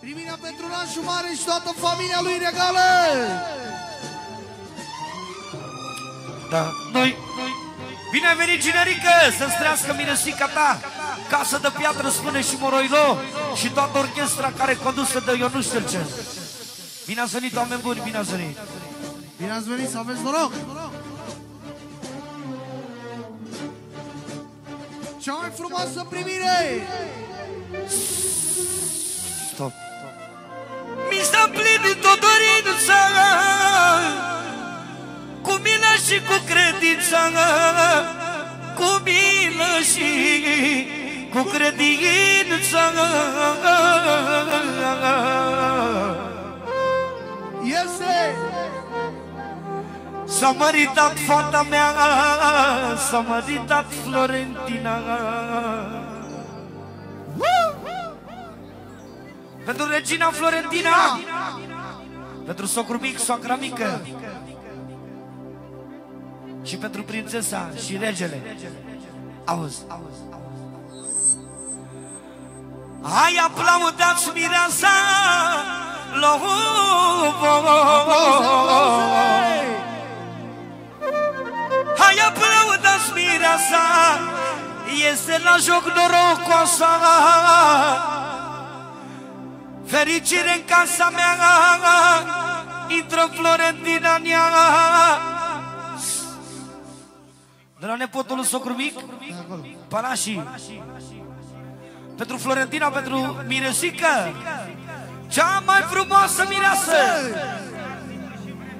Primirea pentru Nașu Mare și toată familia lui regală! Da. Noi, Bine ai venit, generică, să-ți trească miresica ta Casă de piatră, spune și Moroilo Și toată orchestra care condusă de Ionuș Sârcen Bine ați venit, oameni buni, bine ați venit Bine ați venit, să aveți noroc! Cea mai frumoasă primire! S-a plinit o dorință Cu mine și cu credința Cu mine și cu credința. Este! S-a măritat fata mea S-a măritat Florentina. Pentru regina Florentina Pentru socru mic, soacra mică. Și pentru prințesa și regele. Auzi, auzi, auzi Hai aplaudați mireasa Hai aplaudați mireasa Este la joc norocoasa Fericire în casa mea. Intră Florentina în ea De la nepotul lui socru mic Panașii Pentru Florentina, pentru Miresică Cea mai frumoasă mireasă.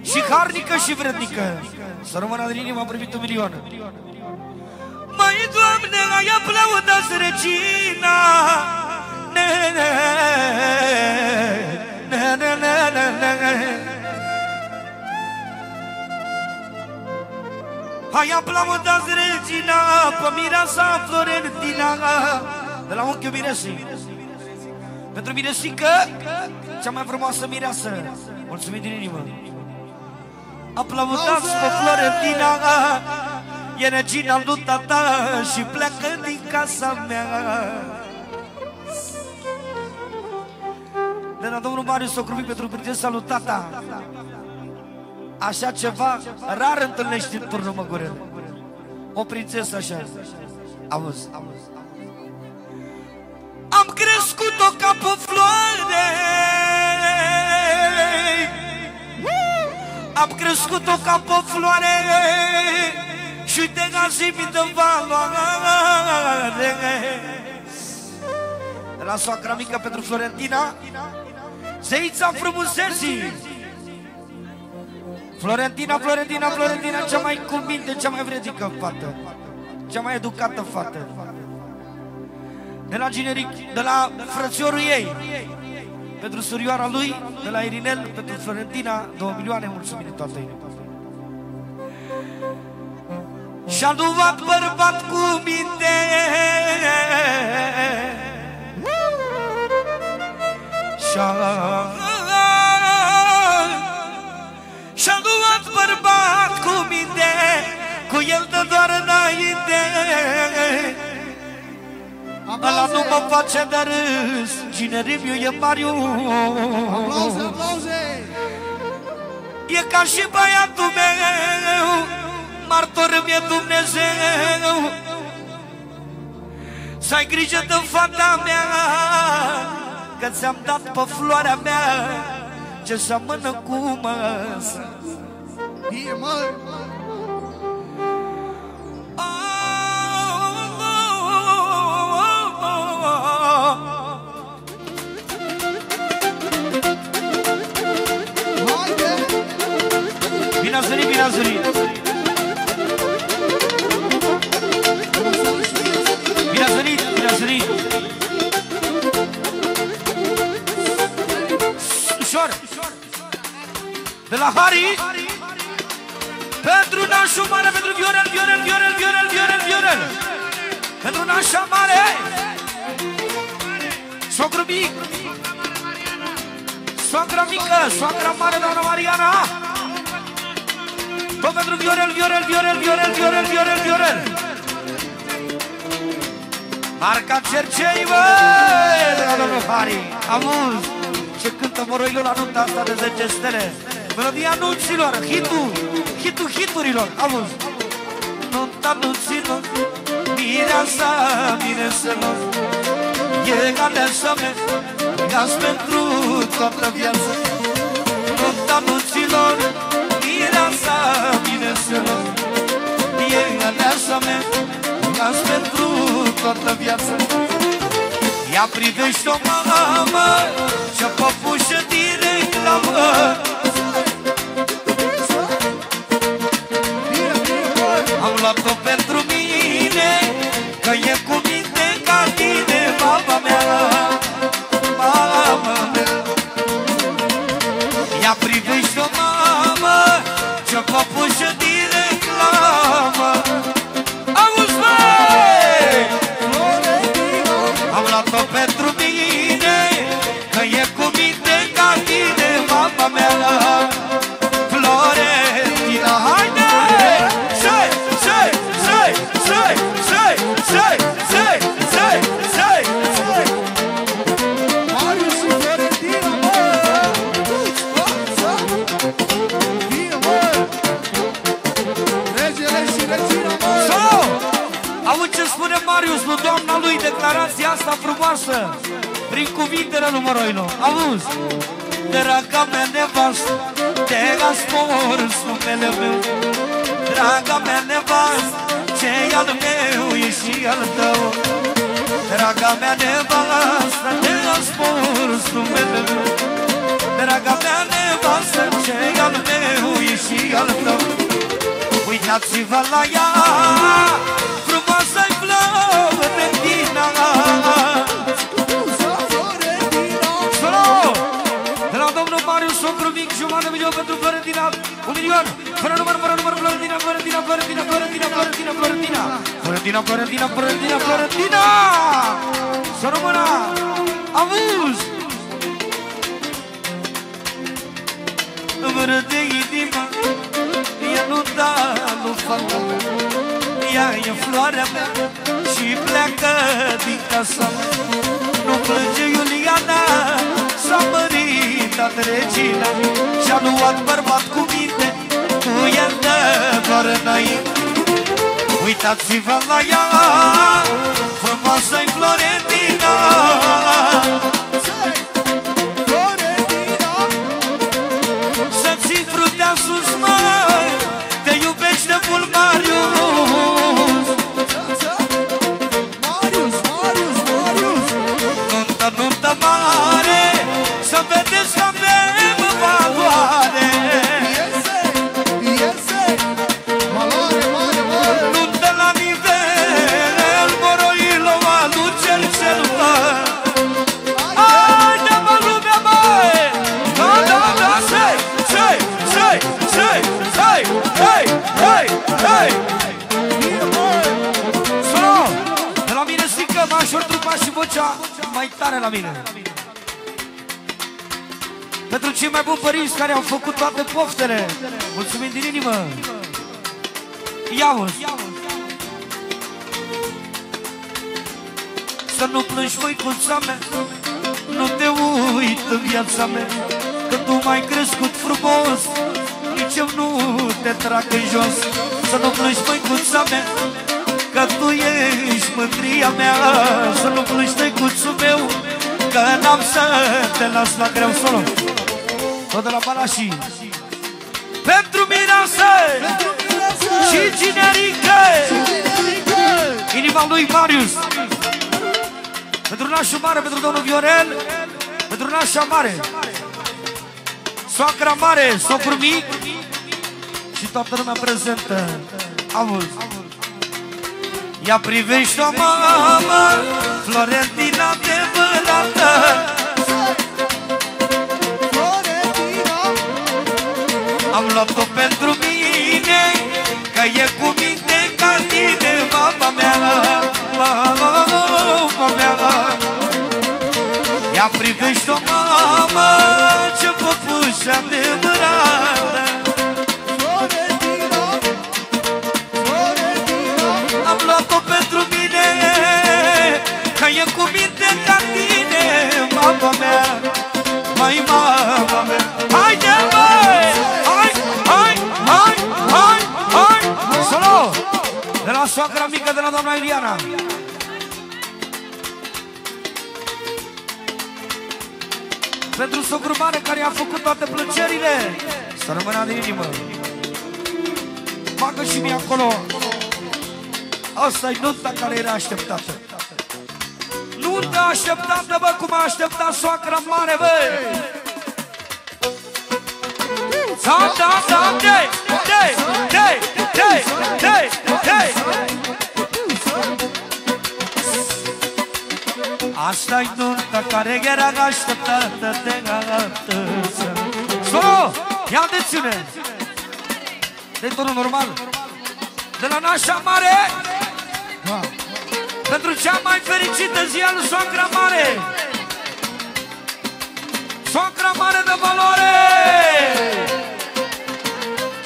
Și harnică și vrednică. Să rămână din inimă, a primit un milion. Măi, Doamne, ai aplaudat regina ne, ne, ne, ne, ne, ne, ne. Hai aplaudat regina Pe mireasa Florentina De la unchiul Miresi Pentru Miresică Cea mai frumoasă mireasă. Mulțumim din inimă. Aplaudați pe Florentina E regina lui tata Și pleacă din casa mea De la domnul Marius Socrumic pentru prințesa lui tata Așa ceva rar întâlnești în turnul Măgurel. O prințesă așa. Auzi, auzi Am crescut-o ca pe floare. Am crescut-o ca pe floare. Și uite azi mi dă valoare. De la soacra mică pentru Florentina Zeița frumuseții Florentina, Florentina, Florentina Cea mai cuminte, cea mai vredică fată Cea mai educată fată. De la generic, de la frățiorul ei Pentru surioara lui De la Irinel, pentru Florentina Două milioane, mulțumim toată inima Și-a luat bărbat cu minte Și-a Și-a luat bărbat cu minte Cu el de doar înainte. Ăla nu mă face de râs Cine rimiu e Mariu. Aplauze, aplauze! E ca și băiatul meu Martor mi-e Dumnezeu. Să ai grijă de fata mea Că ți-am dat pe floarea mea Ce seamănă cu măsă Bine, mă! Haide! Bine ați venit, bine ați venit Bine ați venit, bine ați venit Ușor De la Hari Pentru nașul mare, pentru Viorel, Viorel, Viorel, Viorel, Viorel, Viorel. Pentru nașa mare Socru mic Soacra mică, soacra mare, doamna Mariana. Tot pentru Viorel, Viorel, Viorel, Viorel, Viorel, Viorel, Viorel. Marca Cercei, băi, de la domnul Hari. Amuz Ce cântă moroilor la nunta asta de 10 stele. Melodia anunților, hitul, hitul hiturilor Auzi? Nunta anunților Mireasa, mireselor E aleasa mea Gaz pentru toată viața. Nunta anunților Mireasa, mireselor E aleasa mea Gaz pentru toată viața Ia privește-o, mamă Ce păpușă direct la mă. Am luat-o Uitați-vă la ea. Frumoasă-i Florentina Scuza, Florentina! Solo! De la domnul Marius Socru Mic Jumătate de milion pentru Florentina. Un milion. Fără număr, fără număr Florentina, Florentina, Florentina, Florentina, Florentina, Florentina. Florentina, Florentina, Florentina, Florentina! Să rămână nu fata mea Ea e floarea mea Și pleacă din casa mea Nu plânge Iuliana S-a măritat regina Și-a luat bărbat cu minte Cu el dă doar înainte Uitați-vă la ea Frumoasă-i Florentina Florentina! Mai buni părinți care au făcut toate poftele. Mulțumim din inimă. Ia-o Să nu plângi, măicuța mea Nu te uit în viața mea Că tu m-ai crescut frumos. Nici eu nu te trag în jos. Să nu plângi, măicuța mea Că tu ești mândria mea. Să nu plângi, tăicuțul meu Că n-am să te las la greu. Solo Tot de la Balașii. Pentru mireasă! Și generică Inima lui Marius! Pentru nașul mare, pentru domnul Viorel! Pentru nașa mare! Soacra mare, socru mic! Și toată lumea prezentă! Auzi! Ia privește-o, mamă! Florentina adevărată Am luat-o pentru mine Că e cu minte ca tine Mama mea, mama mea Ia privește-o, mamă Ce păpușă adevărată doamna Iliana. Pentru socru mare care i-a făcut toate plăcerile Să rămână de inimă. Bagă și mie acolo. Asta-i nunta care era așteptată. Nunta așteptată, bă, cum a așteptat soacra mare, bă! Da, da, da, de, de, de, de, Asta-i nunta care era așteptată de gata Solo, ia de ține De tonul normal. De la nașa mare. Da. Pentru cea mai fericită zi al soacra mare. Soacra mare de valoare.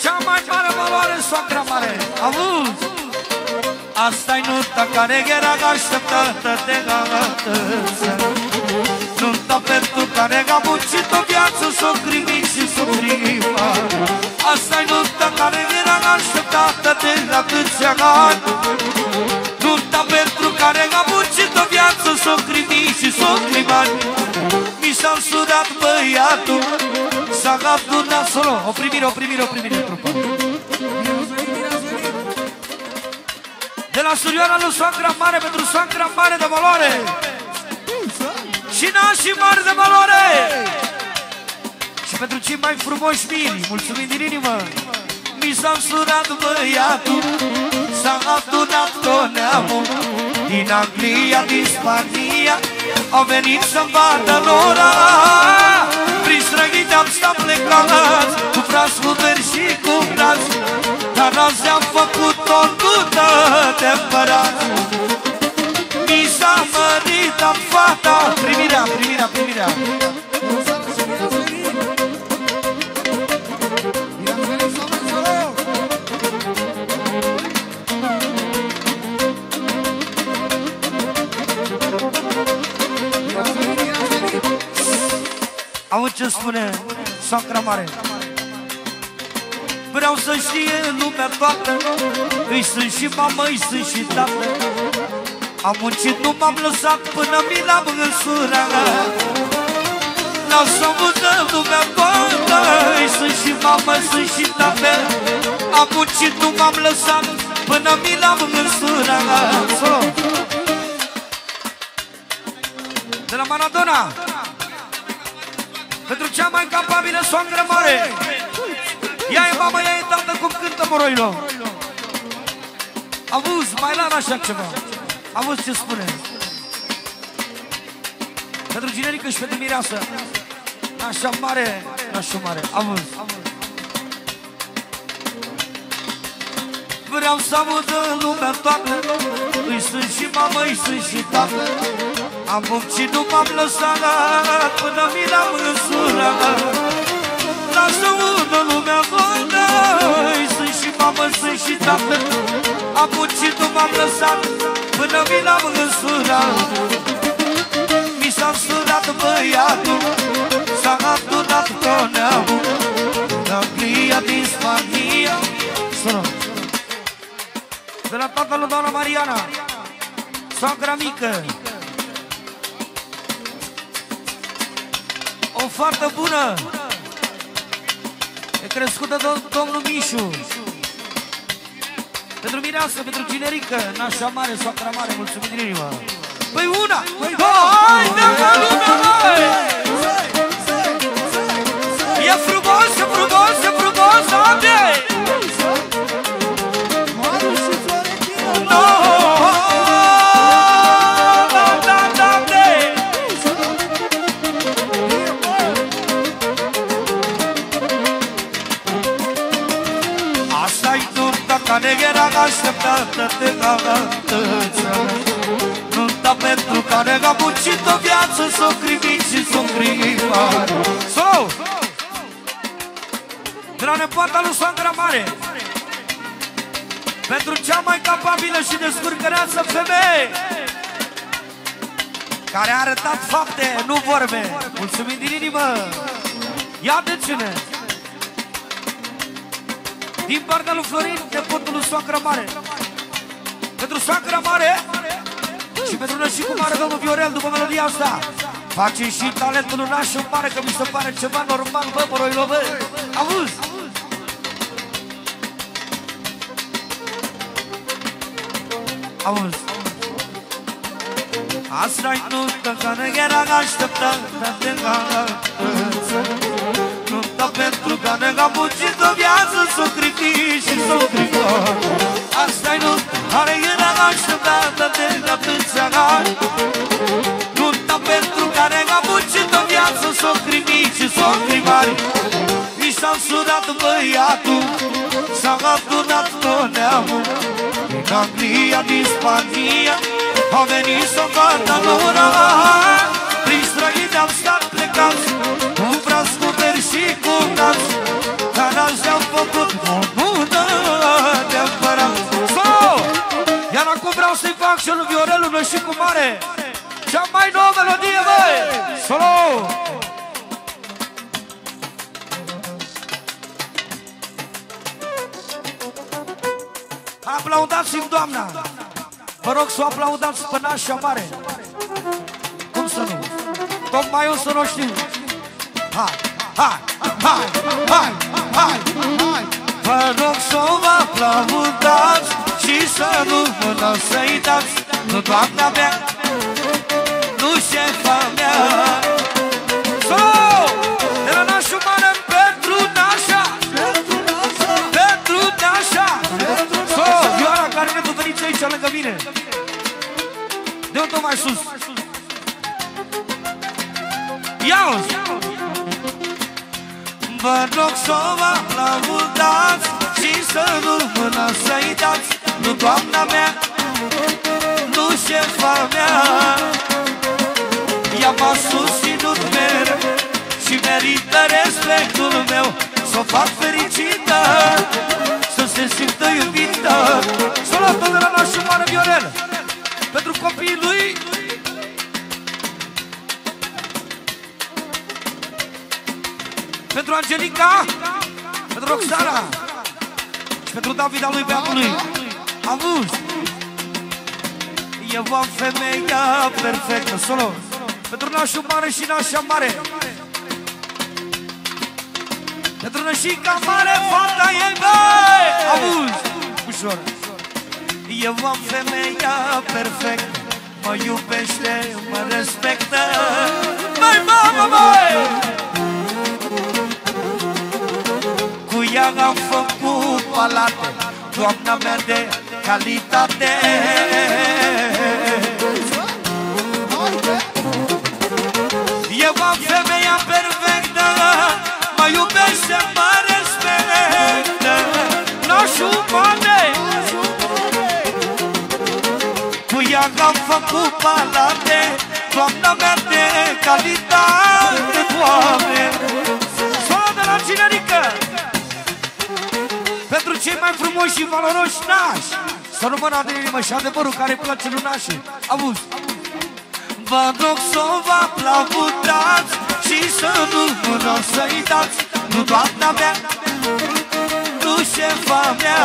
Cea mai mare valoare, soacra mare. Auzi? Asta-i nunta care era așteptată de gata Nunta pentru care a muncit o viață s-o și s-o Asta-i nunta care era așteptată de atâția ani. Nunta pentru care a muncit o viață s-o și s-o Mi s-a surat băiatul S-a adunat solo O primire, o primire, o primire, trupă De la surioara lui soacra mare pentru soacra mare de valoare. Și nașii mari de valoare. Și pentru cei mai frumoși miri Mulțumim din inimă. Mi s-a surat băiatul S-a adunat tot neamul. Din Anglia, din Spania Au venit să-mi vadă lora. Prin străghite am stat plecați Cu frați, cu și cu brați Dar azi am făcut o nuntă de împărat. Mi s-a mărit, am fata. Primirea, primirea, primirea. Auzi ce spune soacra mare Vreau să știe lumea toată Îi sunt și mamă, îi sunt și tată. Am muncit, nu m-am lăsat până mi l-am însurat. Lasă mână lumea toată. Îi sunt și mamă, sunt și tată. Am muncit, nu m-am lăsat până mi l-am însurat. Solo De la Maradona. Pentru cea mai capabilă soangră mare Ea e mamă, ea e tată cum cântă moroilo Auzi, mai la așa ceva. Auzi ce spune. Pentru generică și pentru mireasă. Așa mare, așa mare. Auzi. Vreau să audă lumea toată. Îi sunt și mamă, îi sunt și tată. Am muncit, nu m-am lăsat Până mi l-am însurat Lasă ună lumea bună Sunt și mamă, sunt și tată. Am muncit, nu m-am lăsat Până mi l-am însurat. Mi s-a însurat băiatul S-a adunat coneamul Anglia din Spania Sună. De la tatăl doamna Mariana Soacra mică. O fată bună. E crescută de domnul Mișu. Pentru mireasă, pentru cinerică Nașa mare, soacra mare, mulțumim din inimă. Păi una, păi două, hai, dă-mă lumea, măi! E frumos, e frumos, e care a muncit o viață S-o crivit și s-o crivat Solo! De la nepoata lui Sandra Mare. Pentru cea mai capabilă și descurcăreață femeie. Care a arătat fapte, nu vorbe. Mulțumim din inimă. Ia de cine Din partea lui Florin, nepotul lui Soacră Mare. Pentru soacra mare Și pentru nășicul mare Domnul Viorel după melodia asta Face și talentul nașul mare Că mi se pare ceva normal Bă, moroilo, bă Auzi! Auzi! Asta-i nuntă care era așteptată de Nuntă pentru care am muncit o viață Sacrificii, sacrificii Asta-i nuntă care era așteptată de atâția ani. Nuntă pentru care am muncit o viață Sacrificii, sacrificii I s-a sudat băiatul S-a adunat tot neamul. Din Anglia, din Spania a venit să vadă luna Prin străini am stat plecați și cu nați Dar azi am făcut o bună de împărat So! Iar acum vreau să-i fac și lui Viorelul și cu mare Cea mai nouă melodie, băi! Solo! Aplaudați-mi, doamna! Vă rog să o aplaudați pe nașa mare. Cum să nu? Tocmai eu să nu știu. Hai, hai, hai, hai, hai, hai. Vă rog să vă aplaudați și să nu mână să-i dați. Nu doamna mea, nu șefa mea. So, de la nașul mare pentru nașa, pentru nașa. So, Ioana care ne veniți aici lângă mine. De unde mai sus? Să vă aplaudați Și să nu mâna să-i dați Nu doamna mea, nu șefa mea. Ea m-a susținut mereu Și merită respectul meu. Să o fac fericită Să se simtă iubită. Să o luat de la nașul mare Viorel Pentru copiii lui Pentru Angelica Pentru Roxana Și pentru David al lui beatului. Auzi? Eu am femeia perfectă. Solo. Pentru nașul mare și nașa mare. Pentru nășica mare Fata ei, băi Auzi? Ușor. Eu am femeia perfectă. Mă iubește, mă respectă. Mai mamă, băi Cu ea am făcut palate. Doamna mea de calitate. Eu am femeia perfectă Mă iubește, mă respectă. Nașul mare Cu ea am făcut palate. Doamna mea de calitate, Doamne cei mai frumoși și valoroși nași. Să rămână de inimă și adevărul care îi place lui nașii Auzi. Vă rog să vă aplaudați Și să nu mână să-i dați Nu doamna mea Nu șefa mea.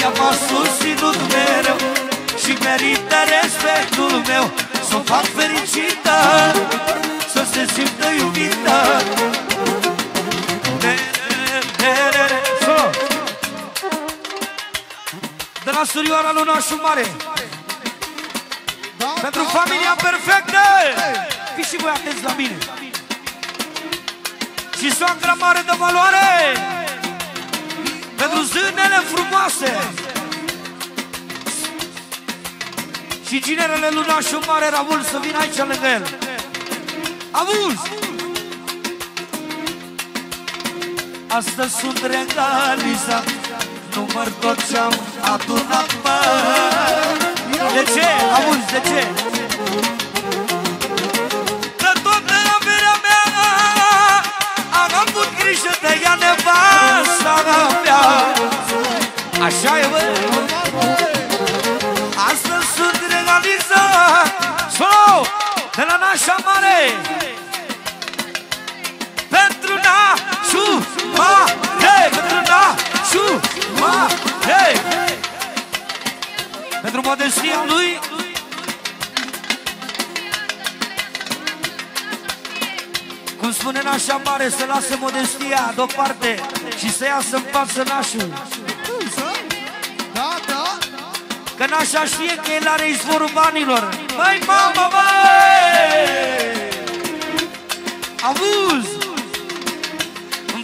Ea m-a susținut mereu Și merită respectul meu. Să o fac fericită Să se simtă iubită la surioara lui Nașu Mare pentru familia perfectă! Fiți și voi atenți la mine. Și soacra mare de valoare! Pentru zânele frumoase! Și ginerele lunașul mare Ravul să vină aici lângă el. Auzi! Astăzi sunt regalizat Număr tot ce-am adunat, mă De ce? Auzi, de ce? De toată averea mea Am avut grijă de ea nevasta mea Așa e, bă Astăzi sunt regalizat Solo! De la nașa mare Pentru nașu mare Pentru nașu mare Pentru modestia lui Cum spune nașa mare Să lasă modestia deoparte Și să iasă în față nașul. Da, da. Că nașa știe că el are izvorul banilor. Băi mama, băi! Auzi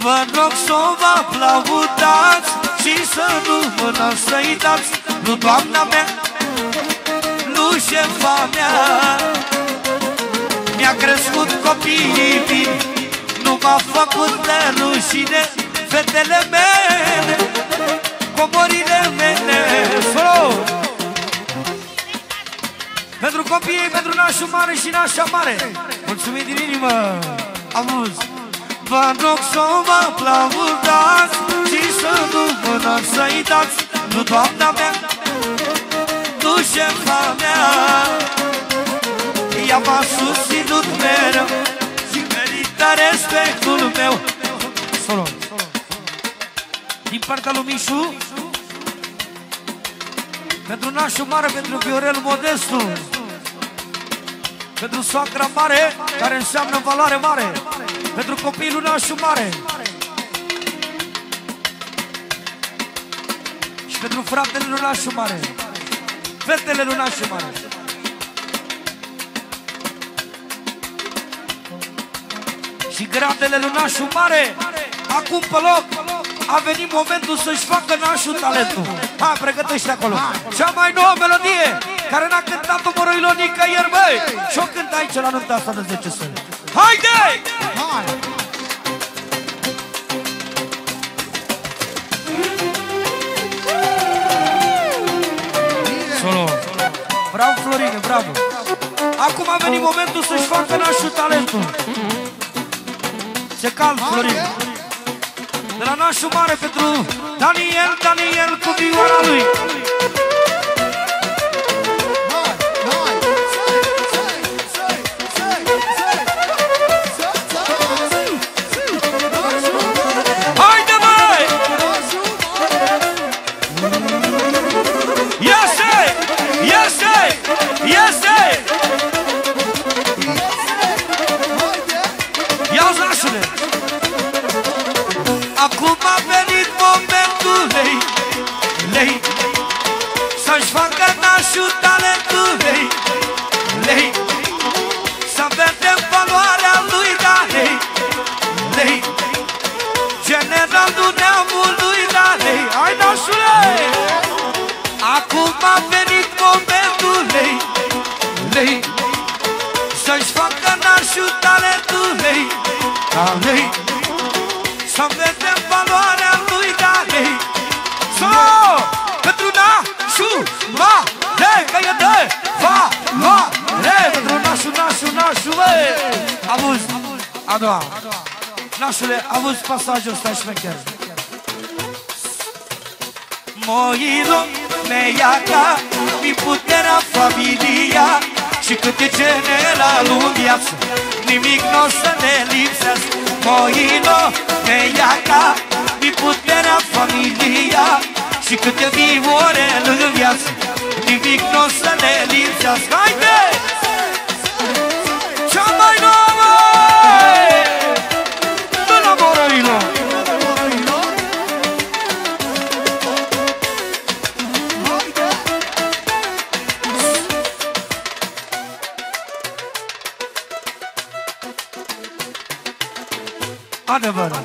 Vă rog să vă aplaudați Și să nu mână să-i dați Nu doamna mea Nu șefa mea. Mi-a crescut copiii bine Nu m-a făcut de rușine. Fetele mele Comorile mele Solo! Pentru copiii, pentru nașul mare și nașa mare. Mulțumim din inimă. Auzi Vă rog să mă aplaudați Și să nu mână să-i dați Nu doamna mea Nu șefa mea. Ea m-a susținut mereu Și merită respectul meu. Solo Din partea lui Mișu Pentru nașul mare, pentru Viorel Modestu Pentru soacra mare Care înseamnă valoare mare pentru copilul nașul mare. Și pentru fratele lui nașul mare. Fetele lui nașul mare. Și gradele lui nașul mare. Acum pe loc a venit momentul să-și facă nașul talentul. Hai, pregătește acolo. Cea mai nouă melodie Care n-a cântat-o Moroilonica ieri, băi. Și-o cânt aici la nunta asta de 10 sări. Haide! Hai! Solo. Bravo, Florine, bravo. Acum a venit momentul să-și facă nașul talentul. Se calm, Florin. De la nașul mare pentru Daniel, Daniel cu vioara lui. Adevărat.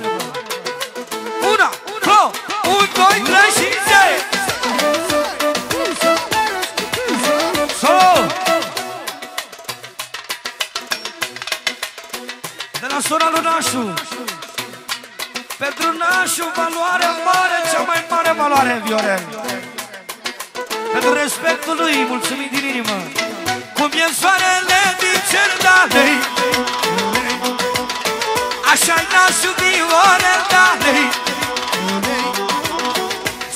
Una, două, un, doi, trei și zece! Solo! De la sora lui Nașu Pentru Nașu valoare mare Cea mai mare valoare, Viorel Pentru respectul lui Mulțumim din inimă Cum e soarele din cer dalei Așa-i Nașu Viorel dalei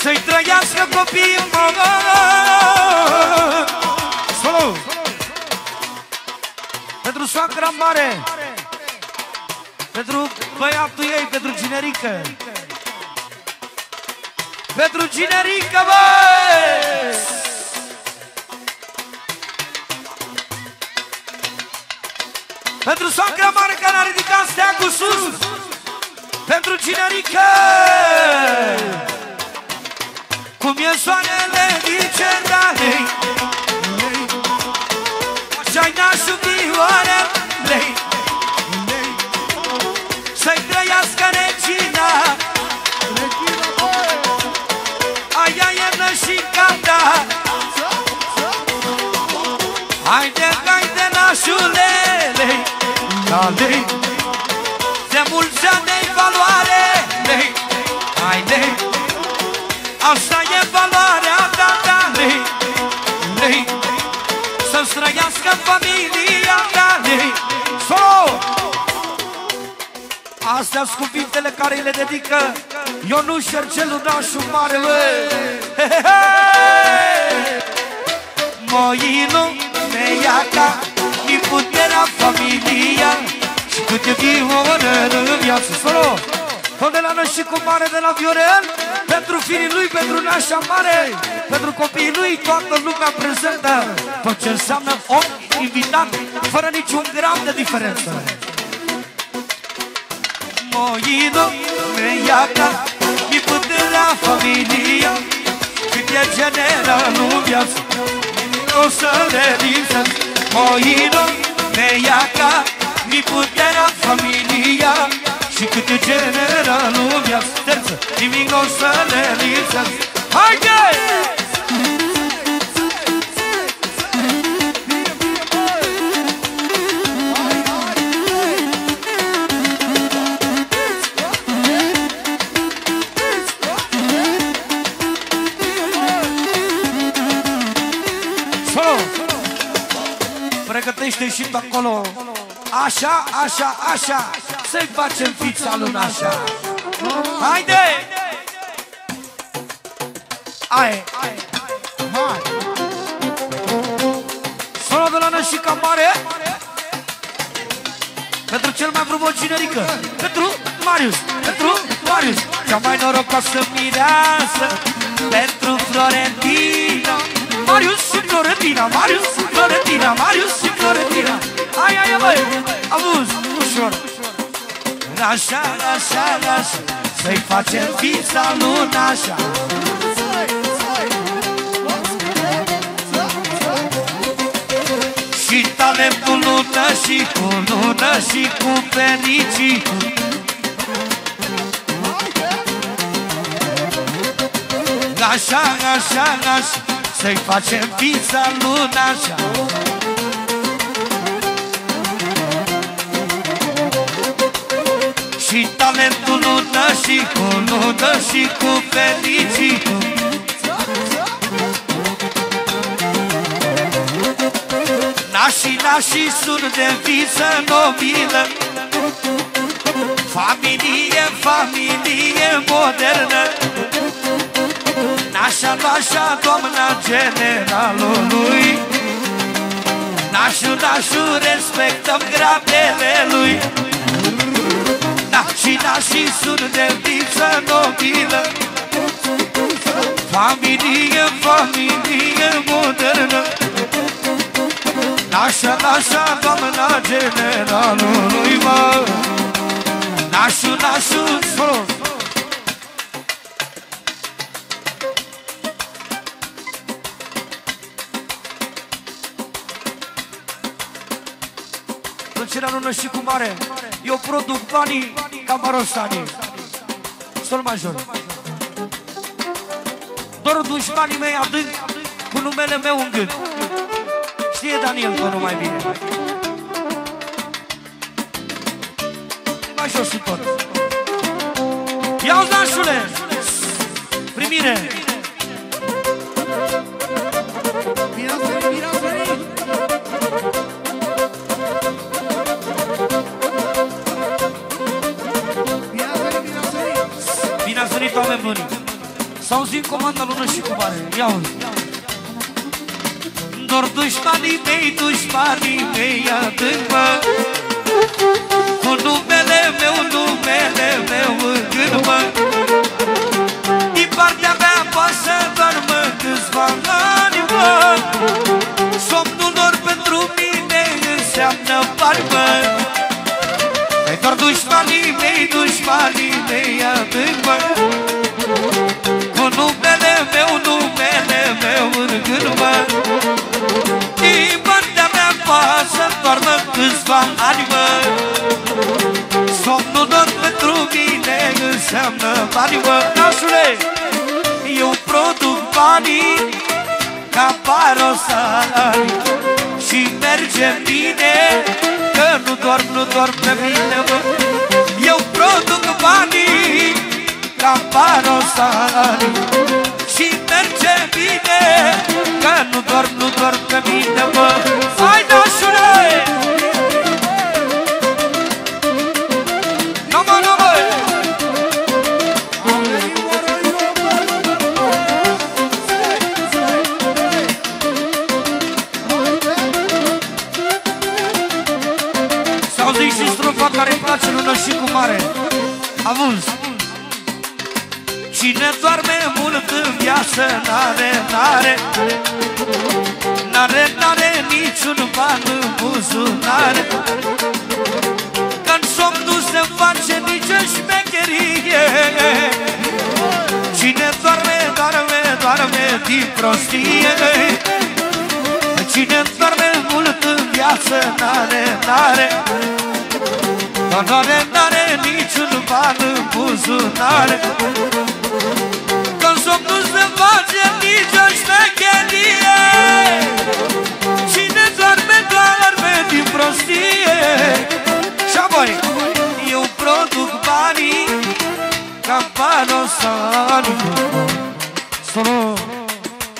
Să-i trăiască copiii mă Solo! Pentru soacra mare pentru băiatul ei, pentru generică Pentru generică, băi! Pentru soacra mare care a ridicat steagul sus. Pentru cinerică. Cum e soarele din cerdanei Așa-i nașul vioarelei Să-i trăiască regina. Aia e și canta Astea sunt cuvintele care le dedică Ionuș Șercelu Nașu Mare, băi! Moinu meiaca Mi puterea familia Și câte vioră în viață Solo! Tot de la noi și cu mare de la Viorel Pentru firii lui, pentru nașa mare Pentru copiii lui, toată lumea prezentă Tot ce înseamnă om invitat Fără niciun gram de diferență Moino, meiaca Mi puterea familia Cât e generală în viață o să le lipsesc Moino, meiaca Mi puterea familia Și cât e generală în viață Terță, nimic o să le lipsesc Haide! Solo! Pregătește și pe acolo. Așa, așa, așa. Să-i facem fița lui așa. Haide! Aie! Solo de la Nășica Mare Pentru cel mai frumos cinerică Pentru Marius. Pentru Marius. Cea mai norocoasă mireasă. Pentru Florentina. Marius și Florentina. Marius și Florentina. Marius și Florentina. Hai, hai, băi Auzi, ușor. Așa, așa, așa Să-i facem fița lui așa. Și talentul lună și cu lună și cu penicii Așa, așa, așa Să-i facem fița luna așa Și talentul lună și cu lună și cu penicii Nașii, nașii sunt de viță nobilă Familie, familie modernă. Nașa, nașa, doamna generalului. Nașu, nașu, respectăm grabele lui Nașii, nașii sunt de viță nobilă Familie, familie modernă. Nașa, nașa, doamna generalului, mă. Nașu, nașu, spun Plăcerea lună și cu mare Eu produc banii ca marosanii Sol major. Doar dușmanii mei adânc Cu numele meu în gând Știe Daniel că nu mai bine Mai jos și tot. Ia-o, nașule Primire! Bine S-au zis comanda lună și cu mare Ia uzi. Doar dușmanii mei, dușmanii mei adânc mă Cu numele meu, numele meu în gând mă Din partea mea poate să doarmă câțiva ani mă. Somnul lor pentru mine înseamnă bani mă. Dușmanii mei, dușmanii mei Adânc câțiva ani mă Somnul doar pentru mine înseamnă bani mă Nașule, eu produc banii ca parosari Și merge bine Că nu dorm, nu dorm pe mine mă. Eu produc banii Ca parosari Și merge bine Că nu dorm, nu dorm pe mine mă. Hai nașule N-are, n-are. N-are, n-are niciun ban în buzunare Că-n somn nu se face nici șmecherie. Cine doarme, doarme, doarme din prostie. Cine doarme mult în viață N-are, n-are. Dar n-are, n-are niciun ban în buzunare. Când somn nu se face nici o șmecherie. Cine doarme, doarme din prostie Și apoi eu produc banii ca panosani Solo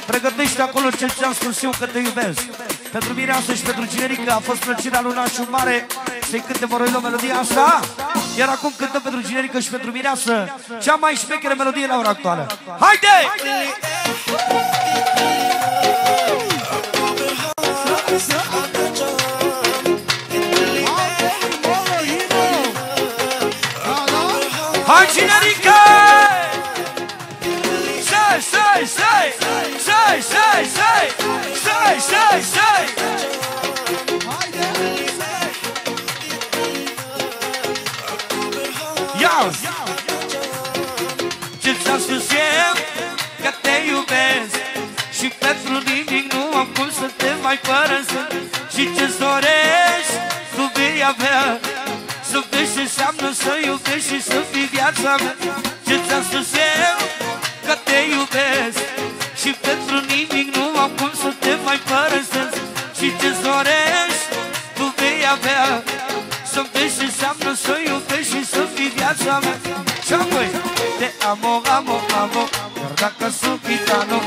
Pregătește acolo ce ți-am spus eu că te iubesc. Pentru mireasă și pentru generică a fost plăcerea lui Nașu Mare Să-i cânte Moroilo melodia asta Iar acum cântăm pentru generică și pentru mireasă Cea mai șmecheră melodie la ora actuală. Haide! Hai Ridică! Săi, săi, săi! Săi, săi, săi! Săi, săi, săi! Iauzi! Ce ți-am spus eu? Că te iubesc Și pentru nimic nu am cum să te mai părăsesc Și ce-ți dorești? Iubirea mea avea Să vezi ce înseamnă să iubești și să fii viața mea. Ce ți-am spus eu? Că te iubesc. Și pentru nimic nu am cum să te mai părăsesc. Și ce-ți dorești tu vei avea. Să vezi ce înseamnă să iubești și să fii viața mea. Și apoi te amo, amo, amo. Chiar dacă sunt gitano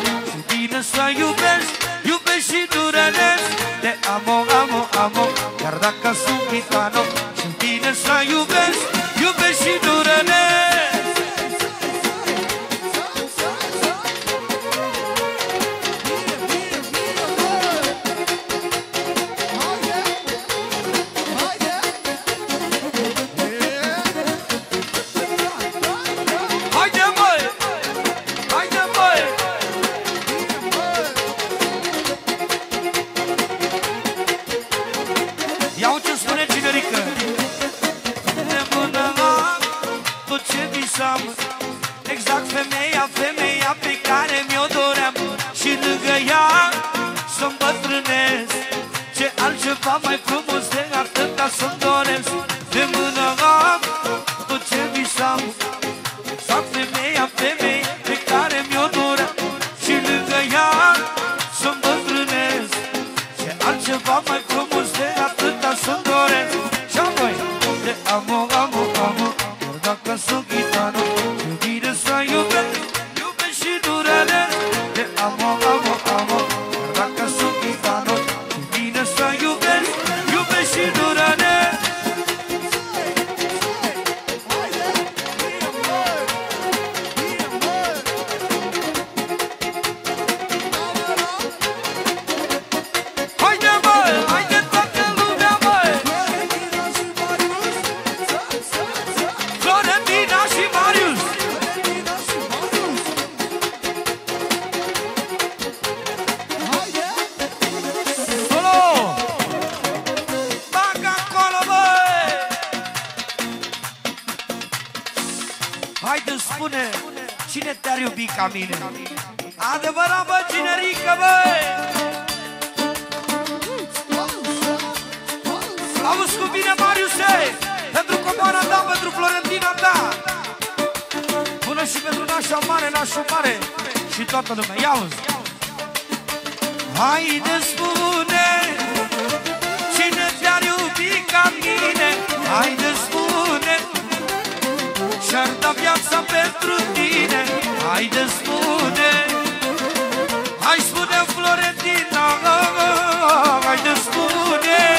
pentru Florentina ta. Bună și pentru nașa mare, nașul mare Și toată lumea, ia uzi Haide spune Cine te-ar iubi ca mine? Haide spune Și-ar da viața pentru tine. Haide spune Hai spune Florentina Haide spune.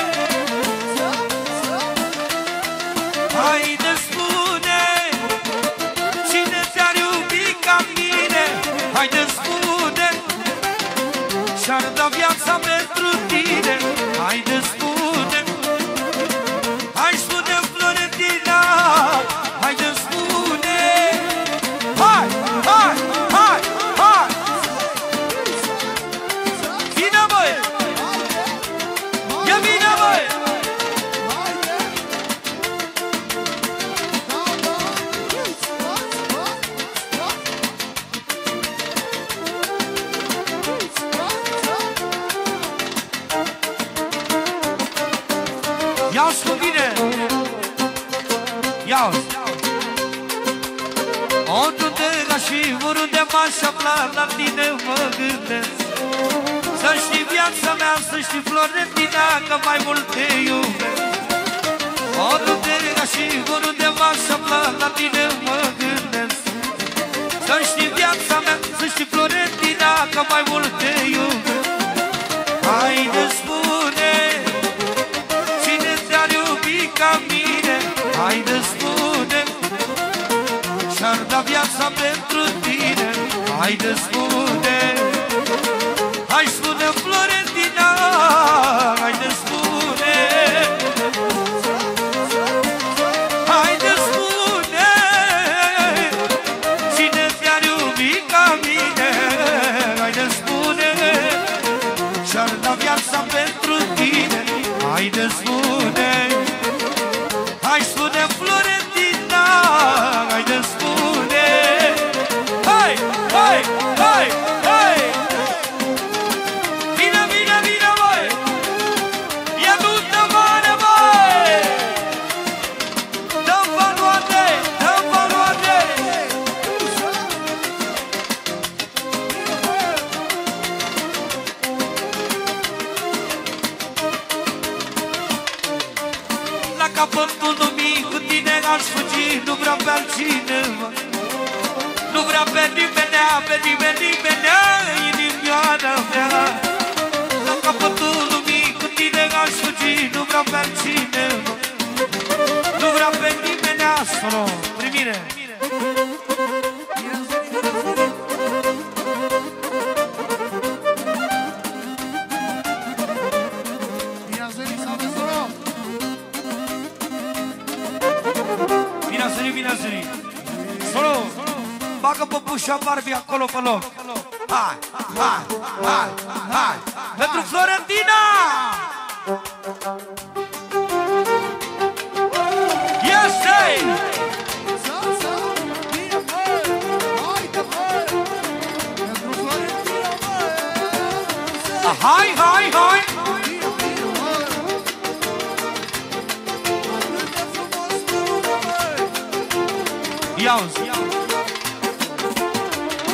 Iauzi.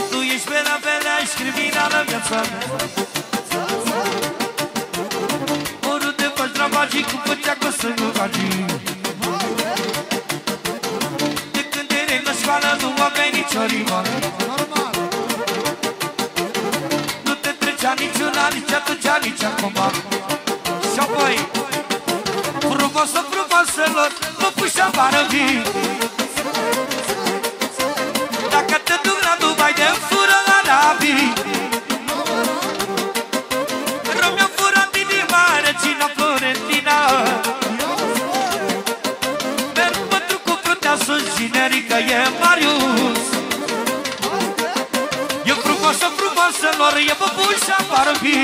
Tu ești la pelea și criminală viața mea. Oriunde faci dramagii cu păteacul să nu faci. De când erai la școală nu aveai nicio rimană Nu te trecea niciuna, nici atunci, nici acum. Și apoi Frumoasă, frumoaselor, mă puși afară vii. fi.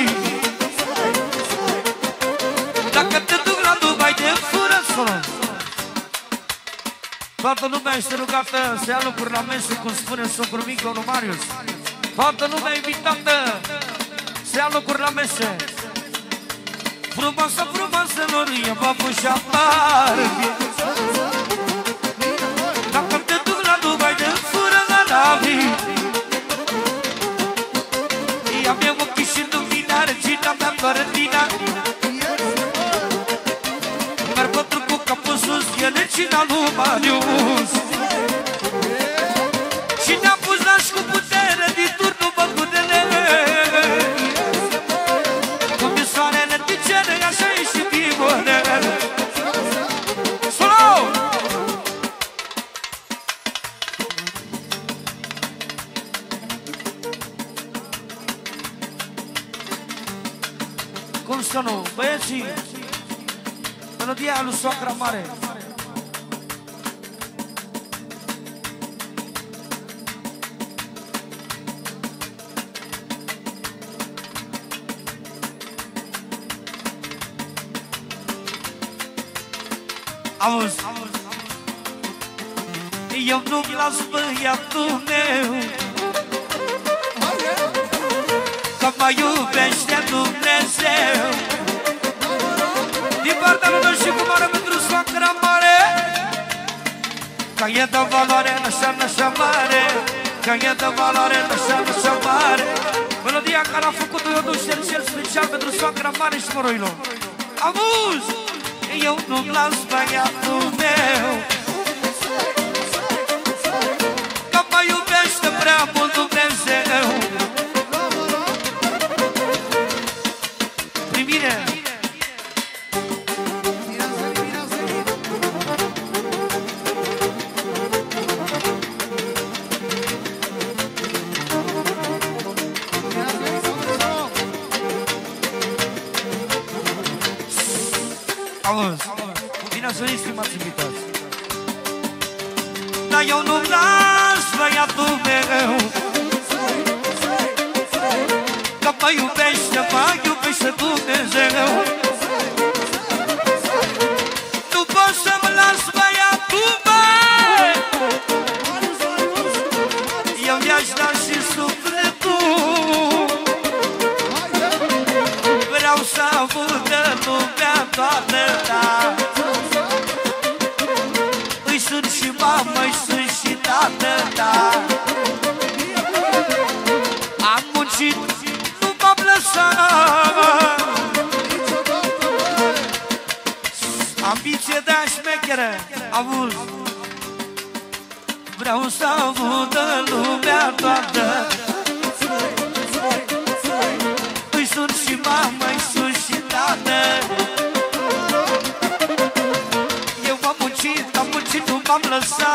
Dacă te duc la Dubai de fură solo Toată lumea este rugată să ia lucruri la mese Cum spune socrul mic, domnul Marius Toată lumea invitată să ia lucruri la mese. Frumoasă, frumoasă, lor, e babușa parcă Marius. Și ne-a pus naș cu putere din turnul băgudele. Cum e soarele din cere, așa e și bimone. Solo! Cum să nu? Băieții, melodia lui Soacra Mare. Auzi, eu nu-mi las băiatul meu Că mă iubește Dumnezeu. Din partea lui și cu mare pentru soacra mare. Că e de valoare așa, așa mare. Că e de valoare așa, așa mare. Melodia care a făcut-o eu dușel cel special pentru soacra mare și moroilor Auzi! Eu nu-mi las băiatul meu lumea toată Îi sunt și mamă, îi sunt și tată. Eu am muncit, am muncit, nu m-am lăsat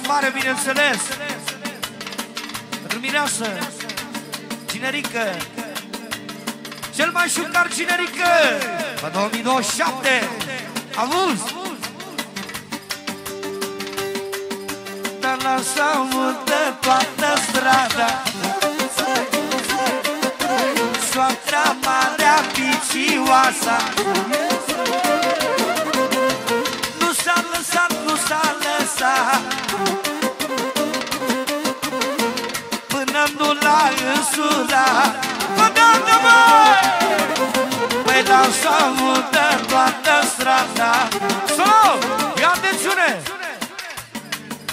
Prea mare, bineînțeles. Pentru mireasă Generică. Cel mai șucar generică. Pe 2027 Avuz Dar lasă-mă de toată strada. Soatra marea picioasa Nu s-a lăsat, nu s-a lăsat l-a însurat Pădată, măi! Păi lansă de toată strada Solo! Ia atențiune!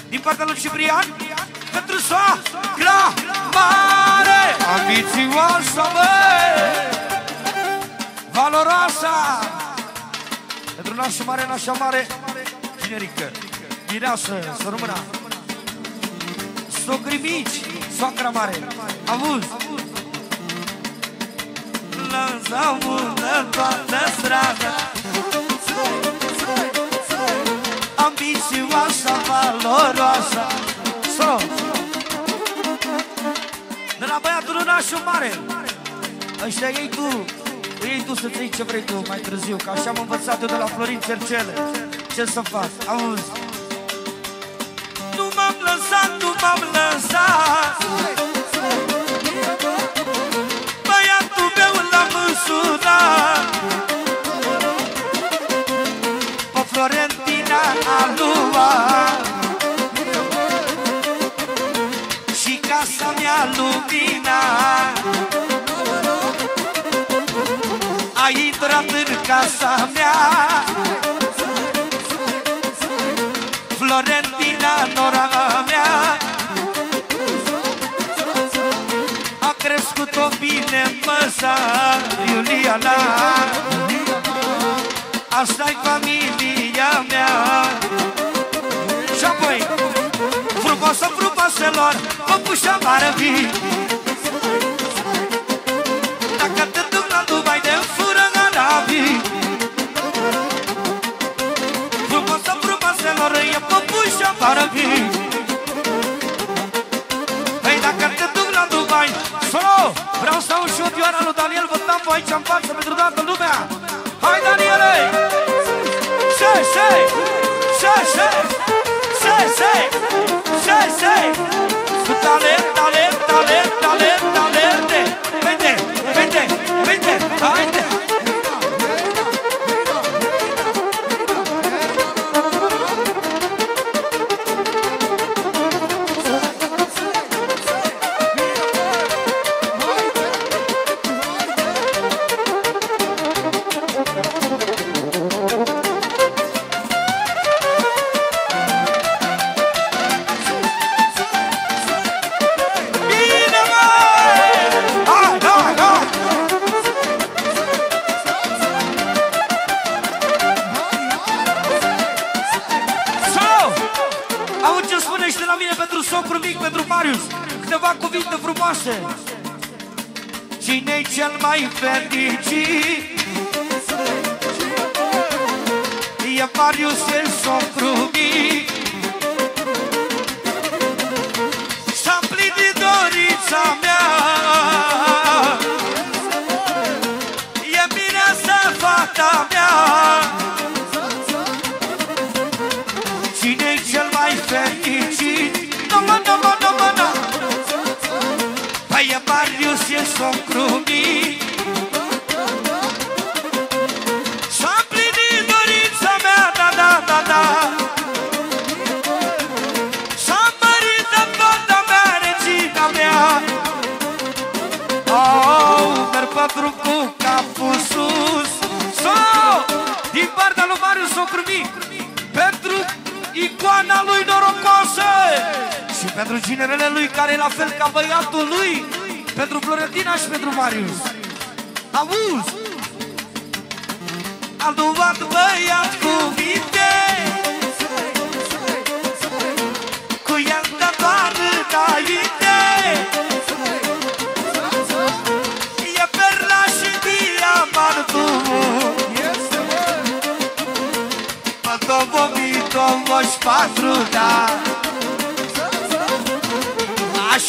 Din partea lui Ciprian Pentru soacra mare Ambițioasă, băi! valoroasa Pentru nașa mare, nașa mare Generică Mireasă, să rămână Socri mici, soacra mare Auzi. Lăsăm în toată strada Ambițioasa, valoroasa. So. De la băiatul nașul mare. Ăștia ei tu. Vrei tu să-ți iei ce vrei tu mai târziu Că așa am învățat eu de la Florin Cercele. Ce să fac? Auzi. Nu m-am lăsat, nu m-am lăsat Și casa mea luminat a intrat în casa mea. Florentina, nora mea. A crescut-o bine măsa Iuliana. Asta-i familia mea. Și apoi Frumoasă frumoaselor Păpușa mare vii Dacă te duc la Dubai de Arabii Frumoasă frumoaselor e păpușa Arabii Păi dacă te duc la Dubai Solo, vreau să aud și o dioara lui Daniel Vătampu aici în față pentru toată lumea Hai Daniele! Se, se! Se, se! Se, se! Se, se! Cu talent, talent, talent, talent, felici E varios el sofru S-a plinit dorința mea. E bine asta fata mea. Cine-i cel mai fericit? No, no, no, no, no, no Păi e Marius, e socru mic Pentru ginerele lui care e la fel ca băiatul lui. Pentru Florentina și pentru Marius. Auzi! A luat băiat cuvinte Cu i-am dat doar înainte E perla și diamantul. Mă domomi, domoși patru, da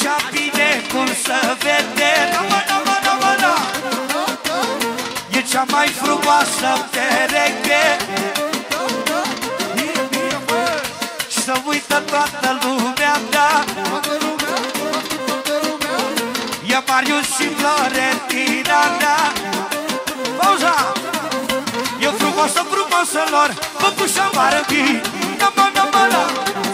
așa bine cum să vede. Nama, nama, nama, na E cea mai frumoasă pereche. Și să uită toată lumea, da. E Marius și Florentina, da. Pauza! E frumoasă, frumoasă lor. Păpușa mare, bine, nama, nama, na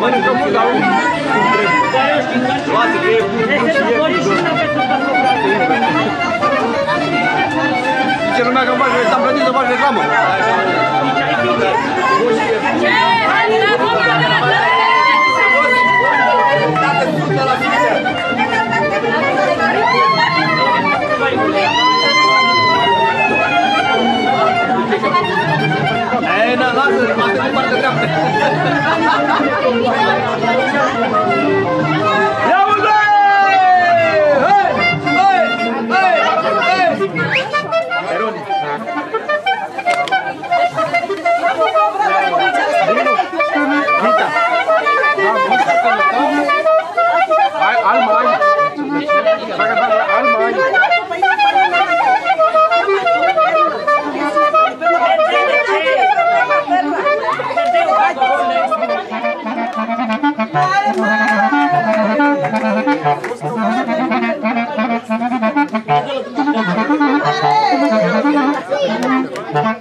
Mănâncă mult, dar unul Lasă că e bun și e bun Zice lumea că îmi faci, am plătit să faci reclamă. அதான் சார் பார்த்துட்டு Thank you.